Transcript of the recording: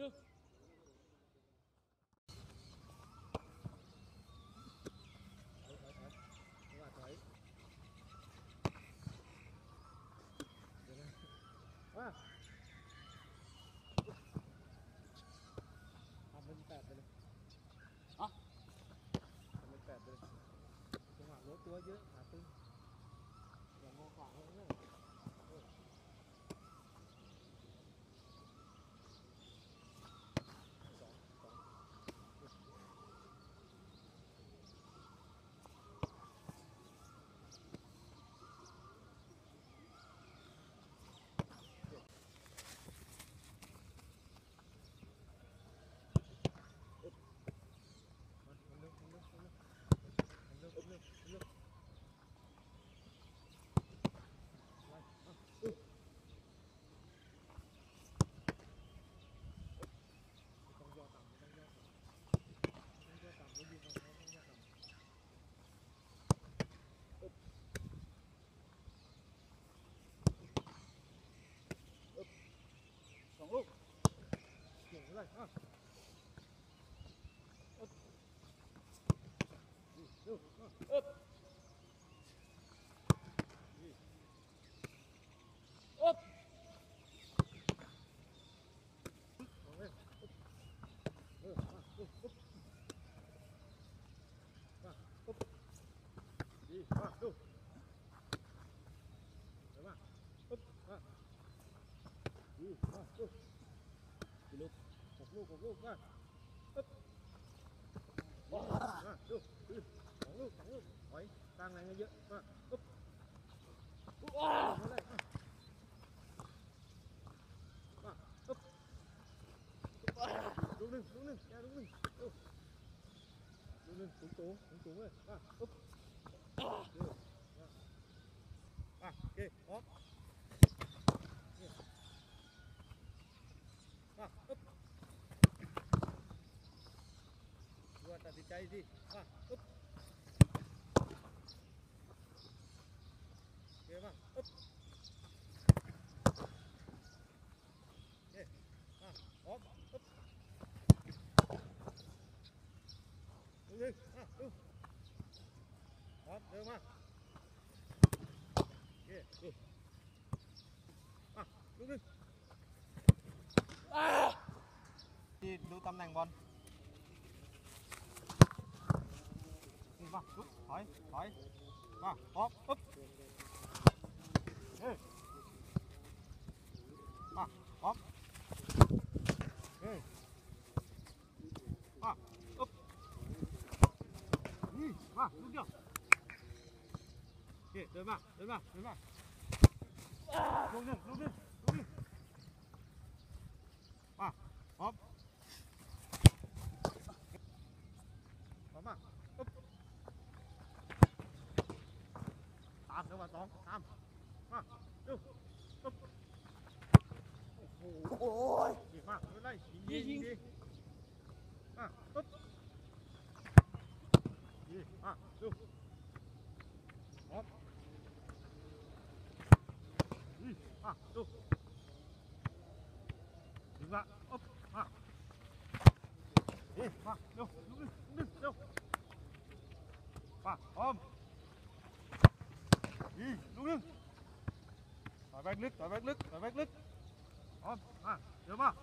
chứ À. Hàm lên 8 đây này. Hả? Hàm lên 8 đây này. Không hàm lỗ. เหกลูกหกลูกมาอึ๊บมาดูดู สองลูกสองลูกถอยตั้งแรงเยอะๆมาปุ๊บว้าวมาเลยมาปุ๊บลูกหนึ่งลูกหนึ่งแกลูกหนึ่งเร็วลูกหนึ่งสูงสูงสูงสูงเลยมาปุ๊บเร็วมาอ่ะโอเคพร้อมเนี่ยมาปุ๊บ chạy đi. À, úp. Kế vào vâng, úp. À, ốp vâng, úp. Đi à, úp. Ốp được mà kế đi à, đúng đi. À. đi lưu tâm nành con. มอึ๊บดูดิมาดูพร้อมเร็วมาโอเคดูมาดูดินี่ดูตำแหน่งบอลนี่มาลุกถอยถอยมาพร้อมอึ๊บ เฮ้ยมาพร้อมเฮ้ยมาอึ๊บนี่มาลูกเดียวโอเคเดินมาเดินมาเดินมาลูกหนึ่งลูกหนึ่งลูกหนึ่ สองตาม มาดูปึ๊บโอ้โห โอ้ย ดีมากไม่เป็นไรยิงดี ยิ ยิ ง งดีมาปึ๊บดีมาดูพร้อมดีมาดูถึงละปึ๊บมาดีมาเร็วลุกขึ้นลุกขึ้นเร็วมาพร้อม đi đúng lưng. Tỏi vách lứt tỏi vách lứt tỏi vách lứt. Đó à được không